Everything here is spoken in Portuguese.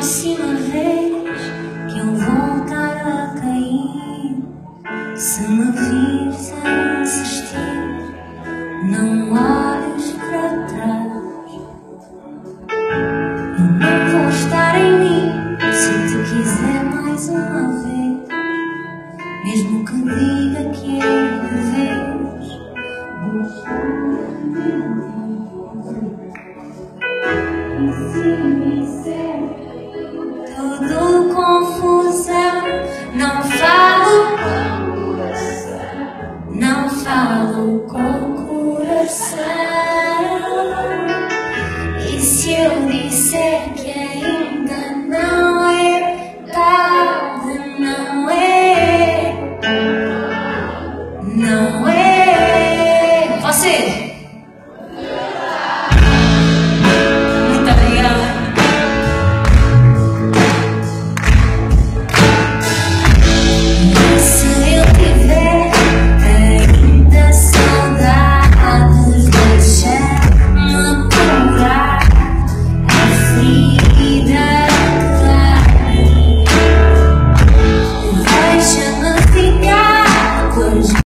próxima vez que eu voltar a cair, se me vires a insistir, não olhes para trás. Eu não vou estar em mim se te quiser mais uma vez, mesmo que diga que é de vez. Vou em mim. com coração. E se eu disser que ainda não é tarde, não é, não é. Você.